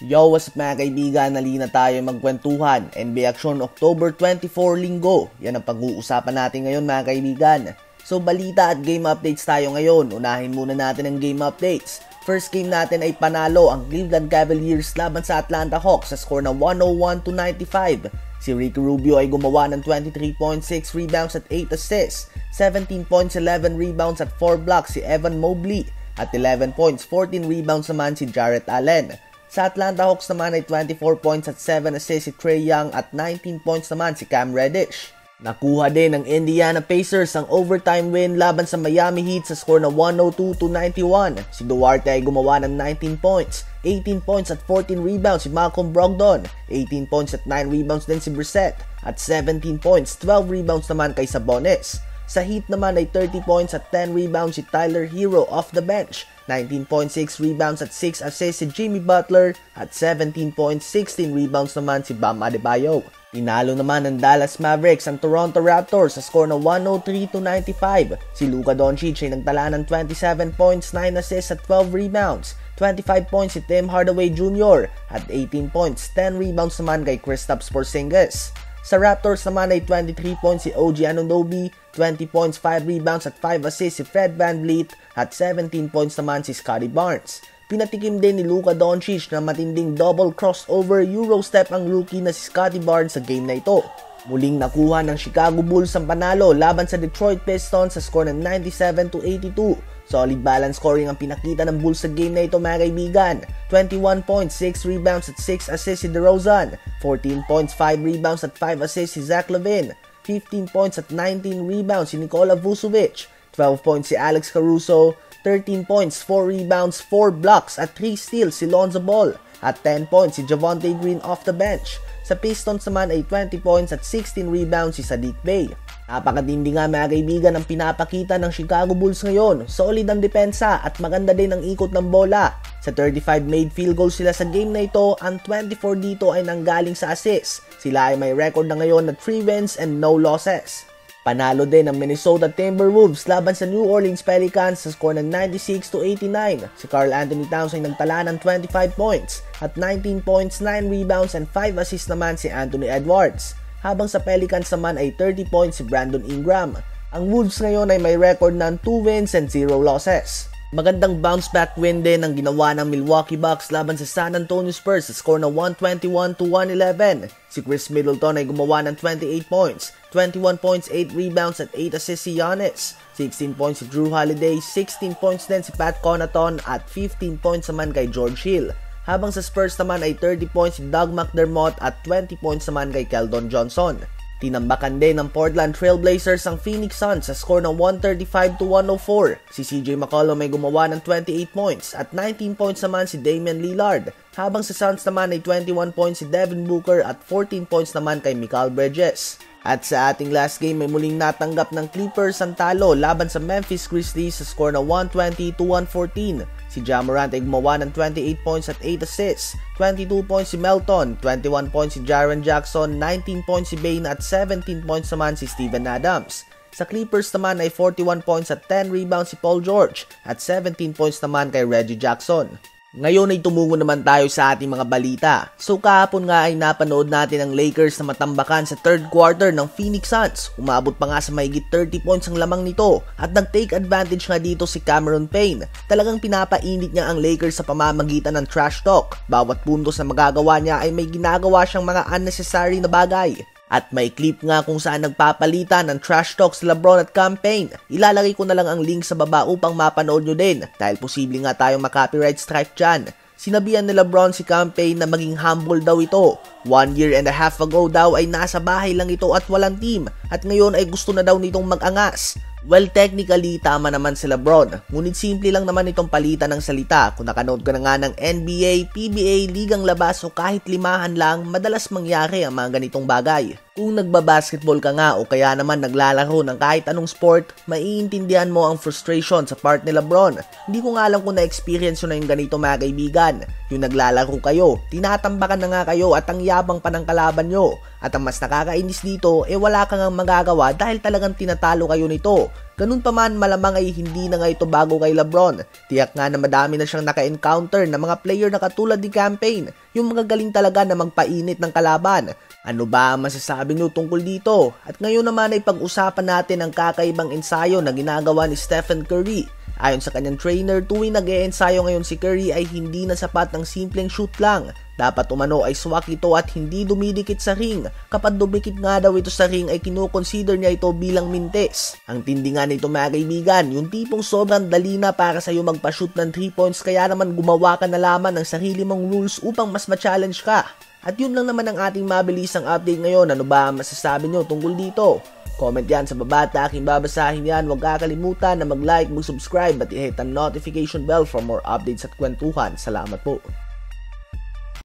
Yo, what's up mga kaibigan? Nalina tayo magkwentuhan. NBA Action October 24 Linggo. Yan ang pag-uusapan natin ngayon mga kaibigan. So balita at game updates tayo ngayon. Unahin muna natin ang game updates. First game natin ay panalo ang Cleveland Cavaliers laban sa Atlanta Hawks sa score na 101 to 95. Si Ricky Rubio ay gumawa ng 23.6 rebounds at 8 assists, 17 points, 11 rebounds at 4 blocks si Evan Mobley at 11 points, 14 rebounds naman si Jarrett Allen. Sa Atlanta Hawks naman ay 24 points at 7 assists si Trey Young at 19 points naman si Cam Reddish. Nakuha din ng Indiana Pacers ang overtime win laban sa Miami Heat sa score na 102 to 91. Si Duarte ay gumawa ng 19 points, 18 points at 14 rebounds si Malcolm Brogdon, 18 points at 9 rebounds din si Brissett, at 17 points, 12 rebounds naman kay Sabonis. Sa Heat naman ay 30 points at 10 rebounds si Tyler Hero off the bench. 19.6 rebounds at 6 assists si Jimmy Butler at 17 points, 16 rebounds naman si Bam Adebayo. Tinalo naman ng Dallas Mavericks ang Toronto Raptors sa score na 103 to 95. Si Luka Doncic ay nagtala ng 27 points, 9 assists at 12 rebounds. 25 points si Tim Hardaway Jr. at 18 points, 10 rebounds naman kay Kristaps Porzingis. Sa Raptors naman ay 23 points si OG Anunoby, 20 points, 5 rebounds at 5 assists si Fred Van Vliet at 17 points naman si Scotty Barnes. Pinatikim din ni Luka Doncic na matinding double crossover Eurostep ang rookie na si Scotty Barnes sa game na ito. Muling nakuha ng Chicago Bulls ang panalo laban sa Detroit Pistons sa score ng 97 to 82. Solid balance scoring ang pinakita ng Bulls sa game na ito mga kaibigan. 21 points, 6 rebounds at 6 assists si DeRozan. 14 points, 5 rebounds at 5 assists si Zach Levine. 15 points at 19 rebounds si Nikola Vucevic. 12 points si Alex Caruso. 13 points, 4 rebounds, 4 blocks at 3 steals si Lonzo Ball. At 10 points si Javonte Green off the bench. Sa Pistons naman ay 20 points at 16 rebounds si Sadiq Bey. Napakatindi nga mga kaibigan ang pinapakita ng Chicago Bulls ngayon. Solid ang depensa at maganda din ang ikot ng bola. Sa 35 made field goals sila sa game na ito, ang 24 dito ay nanggaling sa assist. Sila ay may record na ngayon na 3 wins and no losses. Panalo din ang Minnesota Timberwolves laban sa New Orleans Pelicans sa score ng 96 to 89. Si Carl Anthony Towns ay nagtala ng 25 points at 19 points, 9 rebounds and 5 assists naman si Anthony Edwards. Habang sa Pelicans naman ay 30 points si Brandon Ingram. Ang Wolves ngayon ay may record ng 2 wins and 0 losses. Magandang bounce back win din ang ginawa ng Milwaukee Bucks laban sa San Antonio Spurs sa score na 121 to 111. Si Chris Middleton ay gumawa ng 28 points, 21 points, 8 rebounds at 8 assists si Giannis. 16 points si Drew Holiday, 16 points din si Pat Connaughton at 15 points naman kay George Hill. Habang sa Spurs naman ay 30 points si Doug McDermott at 20 points naman kay Keldon Johnson. Tinambakan din ng Portland Trailblazers ang Phoenix Suns sa score ng 135 to 104. Si CJ McCollum ay gumawa ng 28 points at 19 points naman si Damian Lillard. Habang sa Suns naman ay 21 points si Devin Booker at 14 points naman kay Mikal Bridges. At sa ating last game ay muling natanggap ng Clippers ang talo laban sa Memphis Grizzlies sa score na 120 to 114. Si Jamorant ay gumawa ng 28 points at 8 assists, 22 points si Melton, 21 points si Jaron Jackson, 19 points si Bane at 17 points naman si Steven Adams. Sa Clippers naman ay 41 points at 10 rebounds si Paul George at 17 points naman kay Reggie Jackson. Ngayon ay tumungo naman tayo sa ating mga balita. So kahapon nga ay napanood natin ang Lakers na matambakan sa third quarter ng Phoenix Suns. Umabot pa nga sa mahigit 30 points ang lamang nito at nag-take advantage nga dito si Cameron Payne. Talagang pinapainit niya ang Lakers sa pamamagitan ng trash talk. Bawat puntos na magagawa niya ay may ginagawa siyang mga unnecessary na bagay. At may clip nga kung saan nagpapalitan ng trash talk sa Lebron at campaign. Ilalagay ko na lang ang link sa baba upang mapanood nyo din dahil posible nga tayong makopyright strike dyan. Sinabihan ni Lebron si campaign na maging humble daw ito. One year and a half ago daw ay nasa bahay lang ito at walang team at ngayon ay gusto na daw nitong mag-angas. Well, technically, tama naman si Lebron. Ngunit simple lang naman itong palitan ng salita. Kung nakanood ka na nga ng NBA, PBA, ligang labas o kahit limahan lang, madalas mangyari ang mga ganitong bagay. Kung nagbabasketball ka nga o kaya naman naglalaro ng kahit anong sport, maiintindihan mo ang frustration sa part ni Lebron. Hindi ko nga alam kung na-experience na yung ganito mga kaibigan. Yung naglalaro kayo, tinatambakan na nga kayo at ang yabang pa ng kalaban nyo. At ang mas nakakainis dito, eh wala kang magagawa dahil talagang tinatalo kayo nito. Ganun pa man malamang ay hindi na nga ito bago kay Lebron. Tiyak nga na madami na siyang naka-encounter na mga player na katulad ni Campaign, yung mga galing talaga na magpainit ng kalaban. Ano ba ang masasabi nyo tungkol dito? At ngayon naman ay pag-usapan natin ang kakaibang ensayo na ginagawa ni Stephen Curry. Ayon sa kanyang trainer, tuwing nag ensayo ngayon si Curry ay hindi na sapat ng simpleng shoot lang. Dapat umano ay swak ito at hindi dumidikit sa ring. Kapag dumikit nga daw ito sa ring ay kinukonsider niya ito bilang mintes. Ang tindi nga nito mga kaibigan, yung tipong sobrang dali na para sa iyo magpa-shoot ng 3 points kaya naman gumawa ka na lamang ng sarili mong rules upang mas ma-challenge ka. At yun lang naman ang ating mabilisang update ngayon. Ano ba ang masasabi nyo tungkol dito? Comment yan sa baba at aking babasahin yan. Huwag kakalimutan na mag-like, mag-subscribe at i-hit ang notification bell for more updates at kwentuhan. Salamat po.